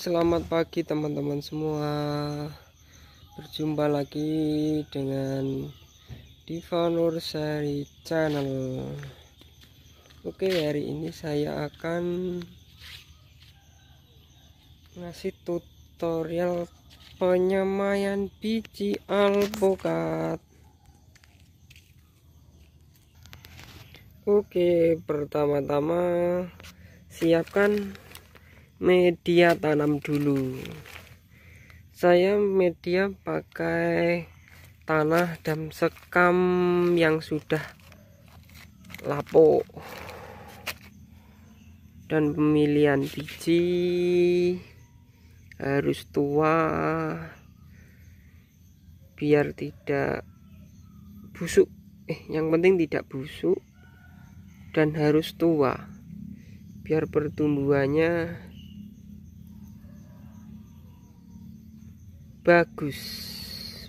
selamat pagi teman-teman semua. Berjumpa lagi dengan Diva Nursari Channel. Oke hari ini saya akan Ngasih tutorial penyemaian biji alpukat. Oke pertama-tama siapkan media tanam dulu. Saya media pakai tanah dan sekam yang sudah lapuk. Dan pemilihan biji harus tua biar tidak busuk. Eh yang penting tidak busuk dan harus tua biar pertumbuhannya bagus.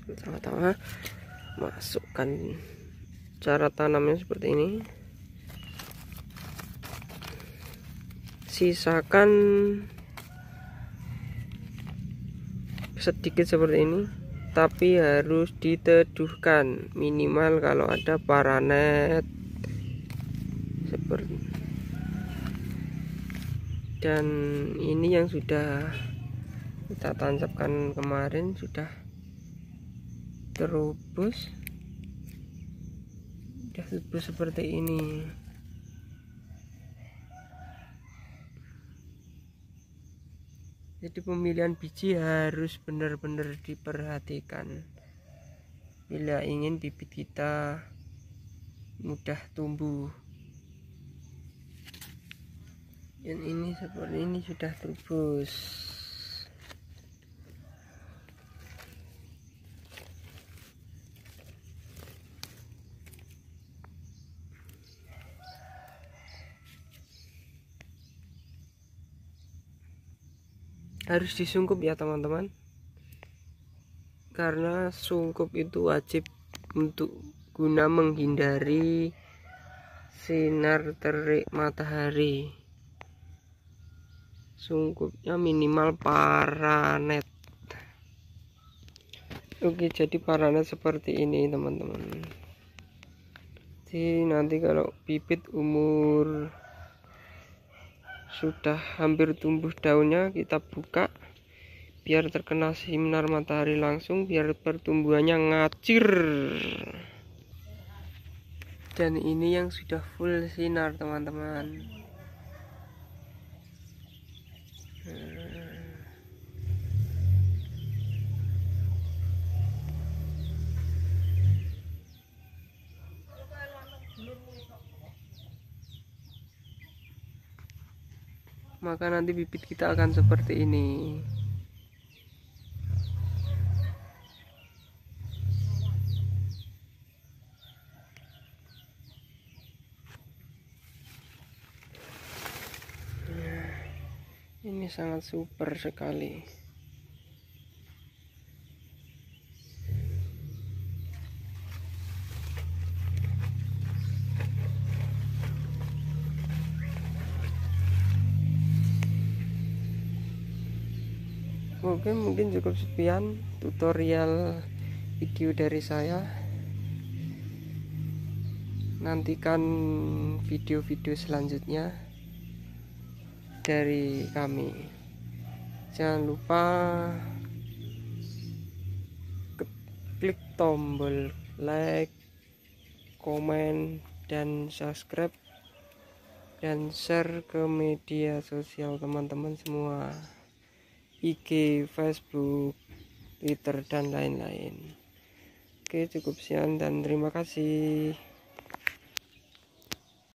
Pertama-tama masukkan cara tanamnya seperti ini. Sisakan sedikit seperti ini tapi harus diteduhkan minimal kalau ada paranet seperti dan ini yang sudah kita tancapkan kemarin sudah terubus. Sudah terubus seperti ini. Jadi pemilihan biji harus benar-benar diperhatikan. Bila ingin bibit kita mudah tumbuh. Dan ini seperti ini sudah terubus harus disungkup ya teman-teman. Karena sungkup itu wajib untuk guna menghindari sinar terik matahari. Sungkupnya minimal paranet. Oke jadi paranet seperti ini teman-teman. Jadi nanti kalau bibit umur sudah hampir tumbuh daunnya kita buka. Biar terkena sinar matahari langsung biar pertumbuhannya ngacir. Dan ini yang sudah full sinar teman-teman maka nanti bibit kita akan seperti ini. Ini sangat super sekali Oke mungkin cukup sekian tutorial video dari saya. Nantikan video-video selanjutnya dari kami. Jangan lupa klik tombol like komen dan subscribe dan share ke media sosial teman-teman semua IG, Facebook, Twitter, dan lain-lain. Oke, cukup sekian dan terima kasih.